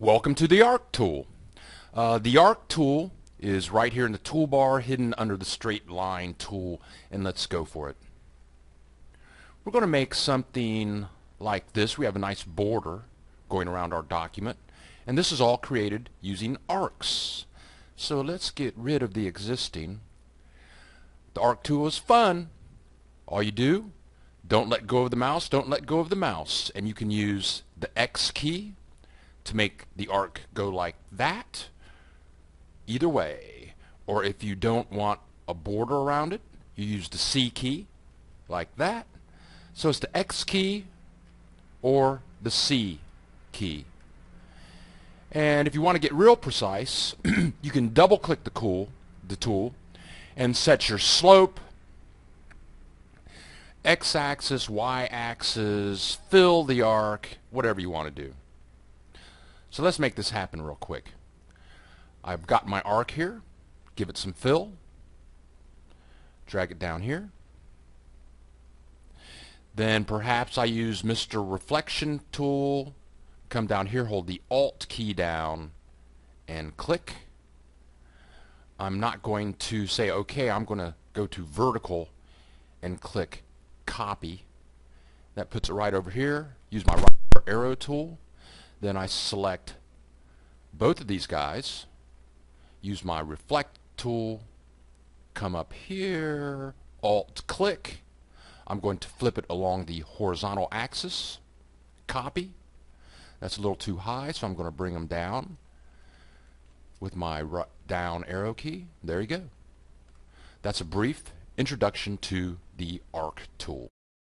Welcome to the Arc tool. Uh, the Arc tool is right here in the toolbar hidden under the straight line tool and let's go for it. We're going to make something like this. We have a nice border going around our document and this is all created using arcs. So let's get rid of the existing. The arc tool is fun. All you do, don't let go of the mouse, don't let go of the mouse and you can use the X key to make the arc go like that, either way. Or if you don't want a border around it, you use the C key, like that. So it's the X key or the C key. And if you want to get real precise, you can double click the, cool, the tool and set your slope, x-axis, y-axis, fill the arc, whatever you want to do. So let's make this happen real quick. I've got my arc here. Give it some fill. Drag it down here. Then perhaps I use Mr. Reflection tool. Come down here, hold the Alt key down, and click. I'm not going to say OK. I'm going to go to vertical and click copy. That puts it right over here. Use my right arrow tool then I select both of these guys, use my reflect tool, come up here, alt click. I'm going to flip it along the horizontal axis, copy. That's a little too high, so I'm going to bring them down with my down arrow key. There you go. That's a brief introduction to the ARC tool.